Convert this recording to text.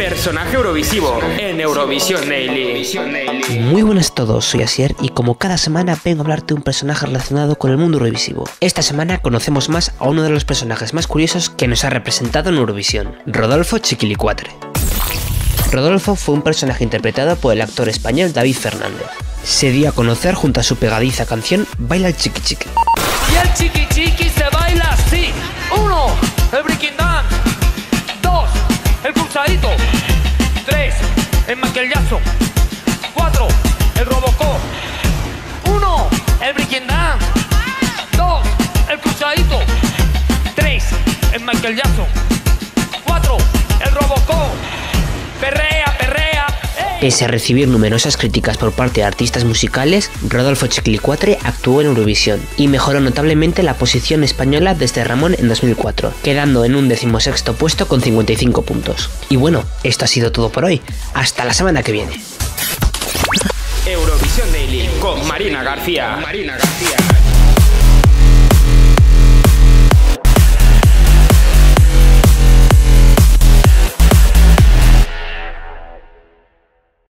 Personaje Eurovisivo en Eurovisión Daily. Muy buenas a todos, soy Asier y como cada semana vengo a hablarte de un personaje relacionado con el mundo Eurovisivo. Esta semana conocemos más a uno de los personajes más curiosos que nos ha representado en Eurovisión, Rodolfo Chiquilicuatre. Rodolfo fue un personaje interpretado por el actor español David Fernández. Se dio a conocer junto a su pegadiza canción Baila el Chiqui Chiqui. Y el chiqui chiqui se baila así. Uno, el breaking dance. Dos, el pulsadito. El Jackson. Cuatro, el Robocop. Uno, el breaking dance. Dos, el pulsadito. Tres, el Michael Jackson. Pese a recibir numerosas críticas por parte de artistas musicales, Rodolfo Chiquilicuatre actuó en Eurovisión y mejoró notablemente la posición española desde Ramón en 2004, quedando en un decimosexto puesto con 55 puntos. Y bueno, esto ha sido todo por hoy. Hasta la semana que viene. Eurovisión con Marina García. Marina García.